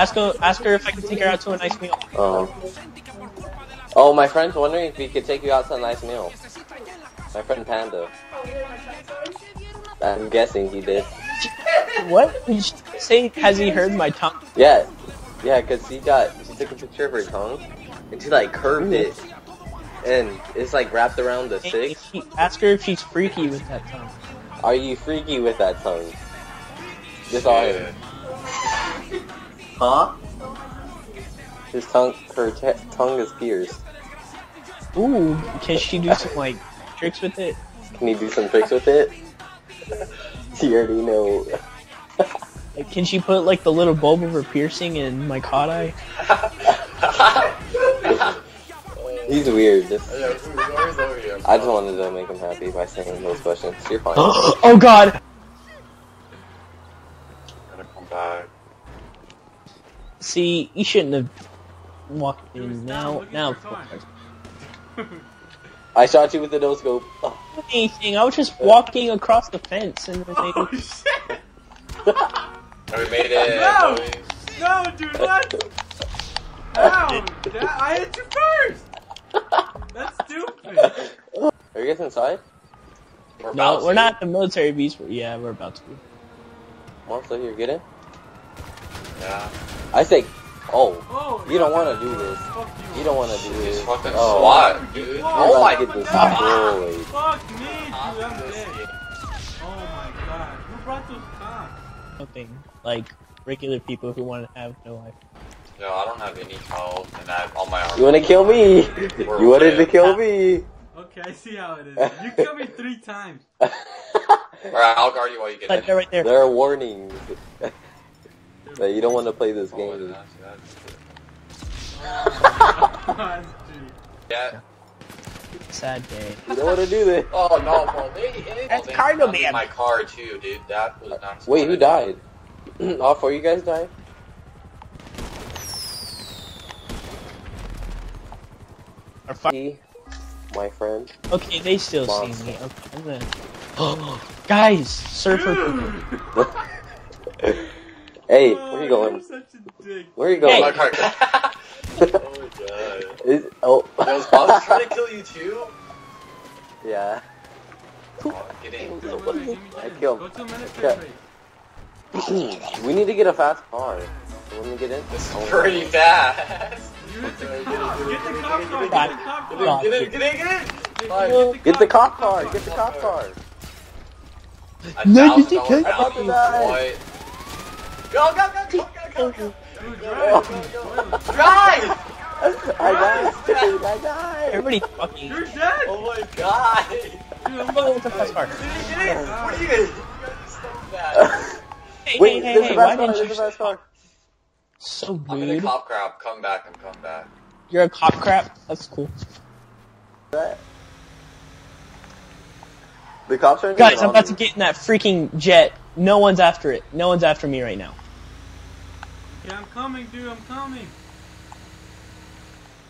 Ask her, ask her if I can take her out to a nice meal. Oh. Oh, my friend's wondering if we could take you out to a nice meal. My friend Panda. I'm guessing he did. What? Did she say, has he heard my tongue? Yeah. Yeah, cause he got, she took a picture of her tongue, and she like curved it, and it's like wrapped around the Hey, six. if ask her if she's freaky with that tongue. Are you freaky with that tongue? Just all him. Huh? His tongue, her t- tongue is pierced. Ooh, can she do some like tricks with it? Can you do some tricks with it? you already know. Like, can she put like the little bulb of her piercing in my caught eye? He's weird. Just, Yeah, who's always over here? I just wanted to make him happy by saying those questions. You're fine. oh god! Gotta come back. See, you shouldn't have walked in now. Now, I shot you with the no scope. Oh, anything. I was just walking across the fence and then they, Oh shit! We made it. No! boys. No, dude, what? Ow! That, I hit you first! That's stupid. Are you guys inside? We're no, we're not the military beast. But yeah, we're about to. Be. Monster here, get in. Yeah. I say, oh, Oh, You don't wanna do this. You. you don't want to do He's this. fucking Oh, SWAT, dude. Oh about my this god. destroyed. Fuck me, dude, I'm dead. Oh my god. Who brought those cops? Something like regular people who want to have no life. No, I don't have any health, and I have all my armor. You want to kill me? You wanted to kill me? Okay, I see how it is. You killed me three times. Alright, I'll guard you while you get Like in. they're right there. there are warnings that you don't want to play this game. that's- that's- That's. Yeah. Sad day. You don't want to do this. Oh no, well, they, they, That's they cargo found man. My car too, dude. That was not. Wait, who died? All four of you guys died? Or fi- my friend. okay, they still Monster. see me. Okay, I'm gonna. Guys, surfer. hey, Oh, where you oh, going? You're such a dick. Where you Oh, going? my car. oh my god. Is, oh, Yo, is Bob trying to kill you too? yeah. Oh, get in. Give me a minute, give me I a minute. killed- Go to a Yeah. we need to get a fast car. So when we get in, This oh, is pretty fast. You hit the cop. Get the cop car. Get the cop car. in, get in, get in, get in. Get Get the cop car. Get the cop car. No, you thousand can't. dollar I'm about to die. bounty. What? Go, go, go, go, go, go, go. Dude, drive. Drive! I died. Dude, I died. Everybody fucking. You're dead. Oh my god! Dude, I'm about with to the fast car. Get in, get in! What are you guys? You guys are so bad. Hey, Wait, hey, there's hey, the hey, why fast car. didn't There's you? the fast car. So I'm in a rude. cop crowd. Come back, I'm come back. You're a cop crap. That's cool. That. The cops are Guys, I'm about to get in that freaking jet. No one's after it. No one's after me right now. Yeah, I'm coming, dude. I'm coming.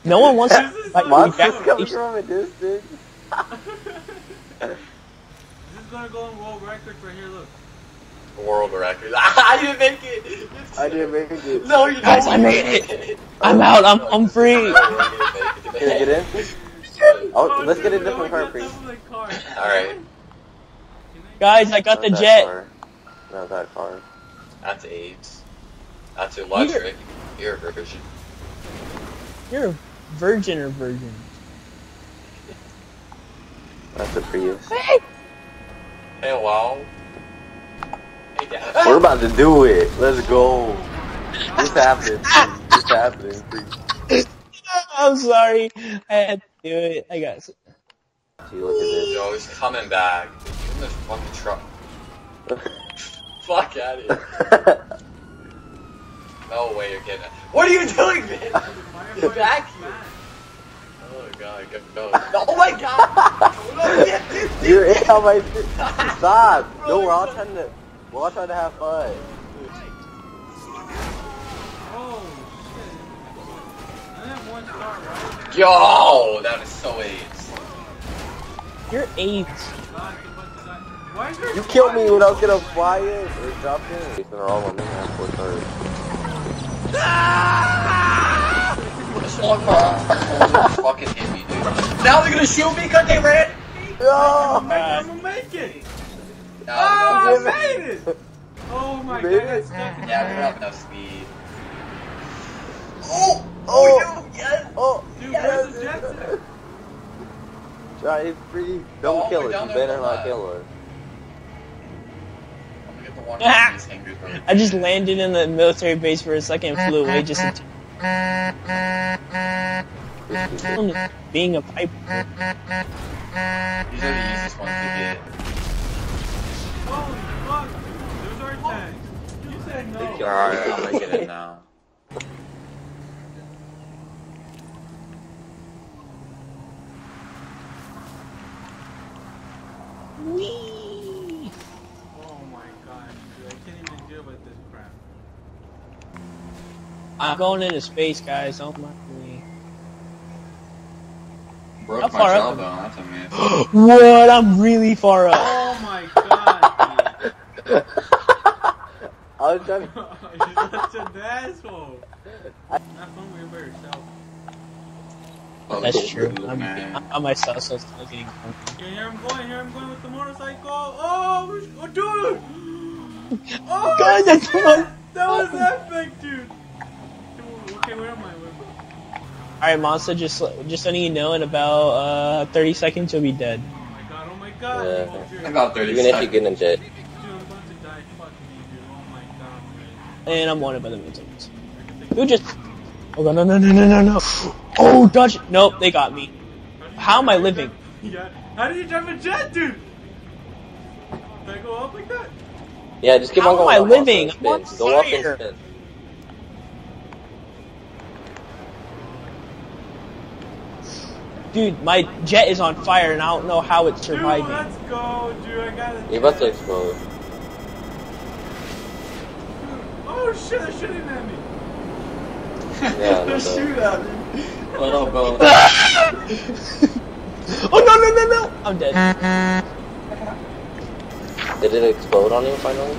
No one wants to This is fight Monster's coming from a distance. This is gonna go on world record right here. Look. World record. I didn't make it! I didn't make it. No, you Guys, I made it. I'm out. I'm I'm free. Can you get in? Oh, oh let's get a different car, got please. double. Alright, Guys, I got the Not that jet. Car. Not that car. that's AIDS. That's electric. You're a virgin. You're a virgin or virgin. That's a Prius. Hey, wow. Hey, Dad. We're about to do it. Let's go. This happened. This happened. I'm sorry. I had to do it. I got. See, look at Yo, he's coming back. Dude, you in this fucking truck. Fuck out of here. No way you're getting it. What are you doing, man? Firefighter Back smash. Oh god, go, go. No, oh my god! No, get this. You're in on my. Stop. No, we're all trying to. We're all trying to have fun. Oh shit. I have one star, right? Yo, that is so AIDS. You're AIDS. You killed me when I was gonna fly in or drop in. They're all on me. Of course, are. This fucking hit me, dude. Now they're gonna shoot me because they ran. I'm gonna make it. No, Oh, no. I made it. Oh my god, I stuck in Yeah, we there. don't have enough speed. Oh! Oh, oh. yes! Oh, Dude, yes. where's the jet? Drive free. Oh, Don't kill we're her. You better not kill her. I just landed in the military base for a second and flew away just to being a piper. These are the easiest ones to get. Holy fuck. Those are tanks. You said no. Alright, I'm gonna get it now. Whee! Oh my god, dude, I can't even deal with this crap. I'm going into space, guys. Don't mind me. Broke How my far up shell am that's amazing. what? I'm really far up. Oh my god, dude. I was trying to. You're such an asshole. Have fun with it yourself. Oh, That's cool, true. cool, I'm, man. I'm on myself, so it's still getting comfy. Yeah, here I'm going, here I'm going with the motorcycle. Oh, oh dude! Oh, Guys, that's shit! fun. That was epic, dude. Dude, Okay, where am I? Where- Alright, Monster, just just letting you know, in about uh 30 seconds you'll be dead. Oh my god, oh my god. Yeah. Oh. About 30 Even if you get in jet. Dude, I'm about to die. Fuck me, dude. Oh my god. And I'm wanted by the militaries. Who just... Oh god, no, no, no, no, no, no. Oh, dodge... Nope, they got me. How am I living? Yeah. How do you drive a jet, dude? Did I go up like that? Yeah, just keep How on going. How am I living? I'm on spin. Go up and spin. Dude, my jet is on fire and I don't know how it's Dude, surviving. let's go, dude. I got it. You're about to explode. Oh shit, they're shooting at me. Yeah, no, Shoot at me. Oh, what up, bro? oh no, no, no, no! I'm dead. Did it explode on you finally?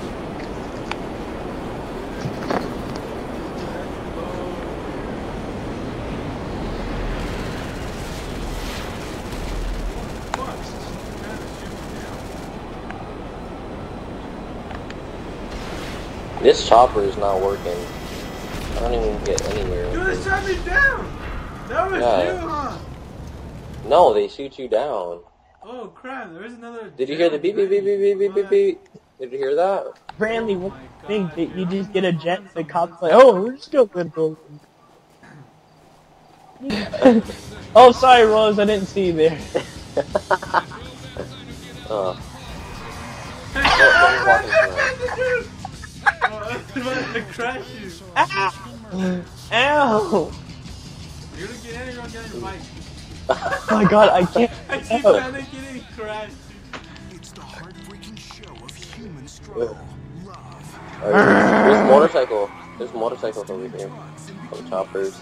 This chopper is not working. I don't even get anywhere. Dude, with they shot me down. That was Yeah. you, huh? No, they shoot you down. Oh crap, there is another. Did you hear the beep beep beep beep beep beep beep beep? Did you hear that? Branly, what do you think? That you just get a jet and the cops like, oh, we're still gonna go. oh, sorry, Rose, I didn't see you there. Uh, Dude! Oh, I was about to crash you. Ow! Ow! You're gonna get in, you're gonna get on your bike. Oh my god, I can't. I keep trying to crash. It's the heartbreaking show of human struggle, love, alright, there's, there's motorcycle. There's motorcycles over here. Some choppers.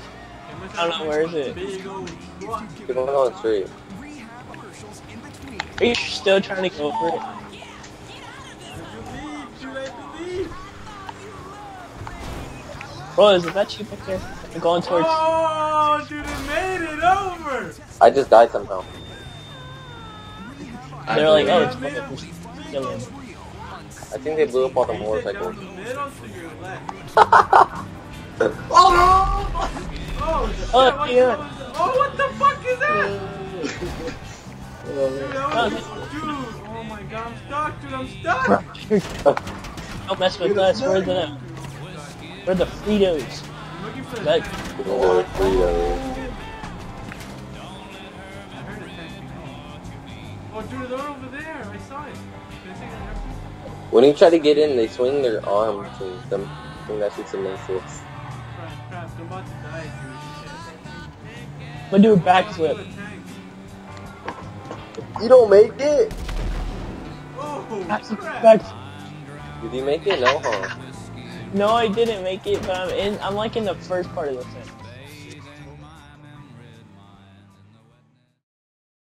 I don't know, where is it? Big old truck. On going straight. rehab commercials in between. Are you still trying to go for it? Rose, is that you back there? I'm going towards. Oh, dude, it made it over. I just died somehow. They're like, oh, it's made it. public. Kill him. I think they blew up all the motorcycles. down the middle to your left. Oh no! Oh, shit, Oh, what yeah. the- Oh, what the fuck is that? Dude, that was, dude, oh my god, I'm stuck, dude, I'm stuck. Don't mess with us. Where's the where the Fritos? Like, oh, Fritos. Dude, they're over there. I saw it. When you try to get in, they swing their arm to them. I think that shit's nice I'm gonna do a backflip. You don't make it! Oh, back. Did you make it? No, huh? No, I didn't make it, but I'm in. I'm like in the first part of the thing.